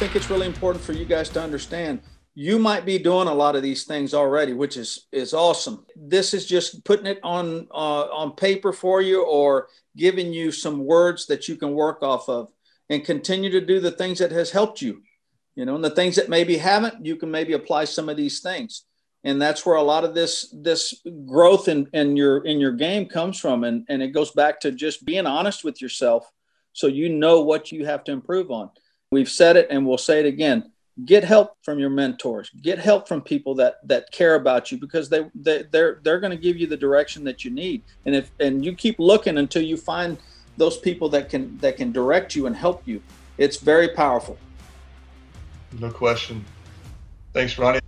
think it's really important for you guys to understand you might be doing a lot of these things already which is is awesome. This is just putting it on uh, on paper for you or giving you some words that you can work off of and continue to do the things that has helped you you know and the things that maybe haven't you can maybe apply some of these things. And that's where a lot of this this growth in, in your in your game comes from. And and it goes back to just being honest with yourself so you know what you have to improve on we've said it and we'll say it again. Get help from your mentors. Get help from people that that care about you because they, they they're they're going to give you the direction that you need. And if and you keep looking until you find those people that can that can direct you and help you. It's very powerful. No question. Thanks ronnie